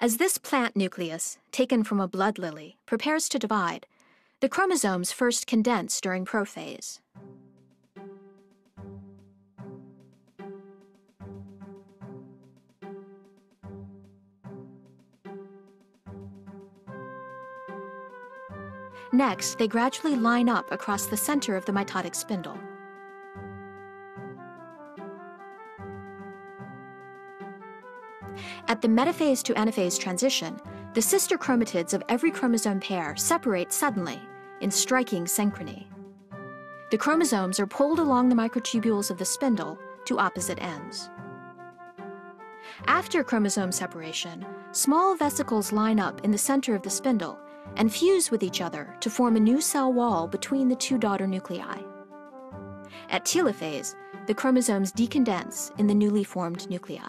As this plant nucleus, taken from a blood lily, prepares to divide, the chromosomes first condense during prophase. Next, they gradually line up across the center of the mitotic spindle. At the metaphase to anaphase transition, the sister chromatids of every chromosome pair separate suddenly, in striking synchrony. The chromosomes are pulled along the microtubules of the spindle to opposite ends. After chromosome separation, small vesicles line up in the center of the spindle and fuse with each other to form a new cell wall between the two daughter nuclei. At telophase, the chromosomes decondense in the newly formed nuclei.